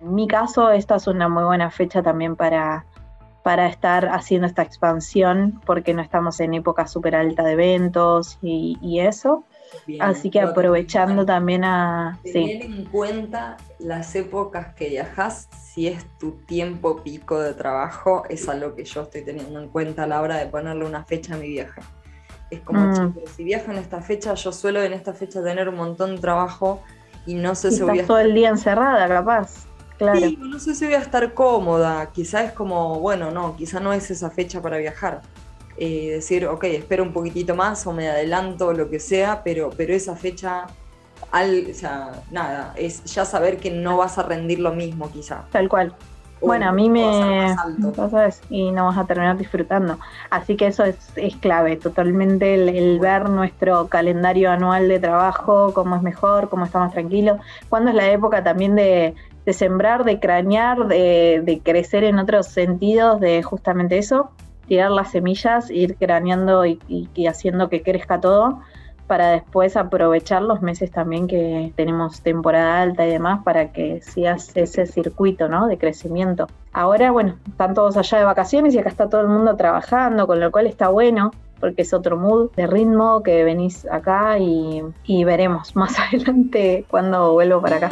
En mi caso, esta es una muy buena fecha también para, para estar haciendo esta expansión, porque no estamos en época súper alta de eventos y, eso. Así que aprovechando también a... Tener en cuenta las épocas que viajas, si es tu tiempo pico de trabajo, es algo que yo estoy teniendo en cuenta a la hora de ponerle una fecha a mi viaje. Es como, mm. si viajo en esta fecha, yo suelo en esta fecha tener un montón de trabajo y no sé si voy a... todo el día encerrada, capaz. Claro. Sí, no sé si voy a estar cómoda. Quizá es como, bueno, no, quizá no es esa fecha para viajar. Eh, decir, ok, espero un poquitito más o me adelanto, lo que sea, pero, pero esa fecha, al, o sea, nada, es ya saber que no vas a rendir lo mismo quizá. Tal cual. Bueno, a mí me sabes, y no vas a terminar disfrutando. Así que eso es, es clave, totalmente el, ver nuestro calendario anual de trabajo, cómo es mejor, cómo está más tranquilo, cuándo es la época también de, de sembrar, de cranear, de, de, crecer en otros sentidos, de justamente eso, tirar las semillas, ir craneando y, haciendo que crezca todo para después aprovechar los meses también que tenemos temporada alta y demás para que sigas ese circuito ¿no? de crecimiento. Ahora, bueno, están todos allá de vacaciones y acá está todo el mundo trabajando, con lo cual está bueno porque es otro mood de ritmo que venís acá y, y veremos más adelante cuando vuelvo para acá.